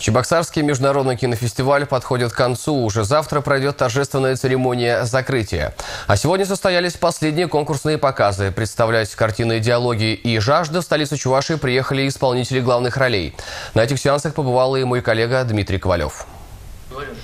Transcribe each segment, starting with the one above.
Чебоксарский международный кинофестиваль подходит к концу. Уже завтра пройдет торжественная церемония закрытия. А сегодня состоялись последние конкурсные показы. Представлять картины «Диалоги» и «Жажда» в столицу Чувашии приехали исполнители главных ролей. На этих сеансах побывал и мой коллега Дмитрий Ковалев.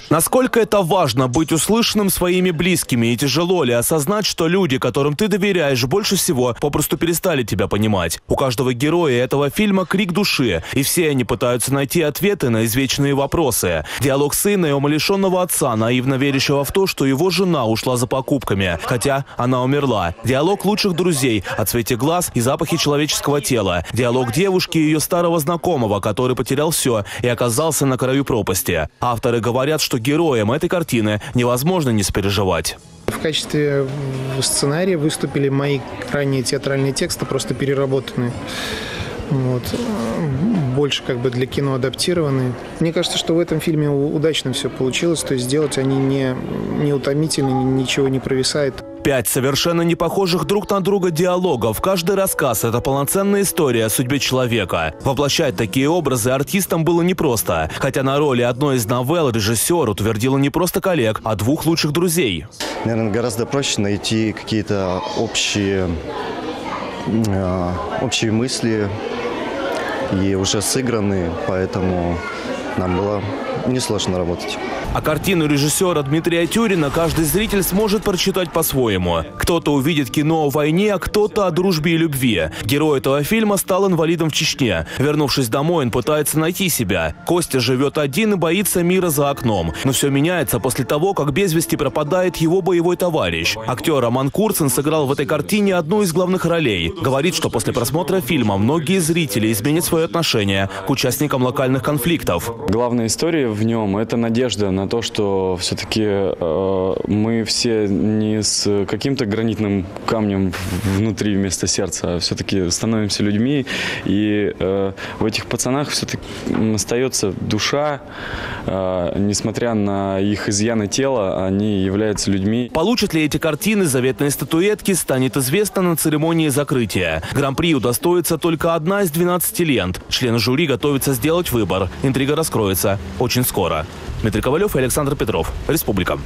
Насколько это важно быть услышанным своими близкими и тяжело ли осознать, что люди, которым ты доверяешь больше всего, попросту перестали тебя понимать. У каждого героя этого фильма крик души, и все они пытаются найти ответы на извечные вопросы. Диалог сына и умалишенного отца, наивно верящего в то, что его жена ушла за покупками, хотя она умерла. Диалог лучших друзей о цвете глаз и запахе человеческого тела. Диалог девушки и ее старого знакомого, который потерял все и оказался на краю пропасти. Авторы говорят, что героям этой картины невозможно не сопереживать. В качестве сценария выступили мои ранние театральные тексты, просто переработанные. Вот. Больше как бы для кино адаптированные. Мне кажется, что в этом фильме удачно все получилось. То есть сделать они не, не утомительно, ничего не провисает. Пять совершенно не похожих друг на друга диалогов. Каждый рассказ – это полноценная история о судьбе человека. Воплощать такие образы артистам было непросто. Хотя на роли одной из новелл режиссер утвердила не просто коллег, а двух лучших друзей. Наверное, гораздо проще найти какие-то общие, э, общие мысли и уже сыгранные, поэтому нам было несложно работать. А картину режиссера Дмитрия Тюрина каждый зритель сможет прочитать по-своему. Кто-то увидит кино о войне, а кто-то о дружбе и любви. Герой этого фильма стал инвалидом в Чечне. Вернувшись домой, он пытается найти себя. Костя живет один и боится мира за окном. Но все меняется после того, как без вести пропадает его боевой товарищ. Актер Роман Курцин сыграл в этой картине одну из главных ролей. Говорит, что после просмотра фильма многие зрители изменят свое отношение к участникам локальных конфликтов. Главная история в нем – это надежда на то, что все-таки э, мы все не с каким-то гранитным камнем внутри вместо сердца, а все-таки становимся людьми. И э, в этих пацанах все-таки остается душа, э, несмотря на их изъяны тела, они являются людьми. Получат ли эти картины заветные статуэтки, станет известно на церемонии закрытия. Гран-при удостоится только одна из 12 лент. Члены жюри готовятся сделать выбор. Интрига раскроется очень скоро. Дмитрий Ковалев и Александр Петров. Республика.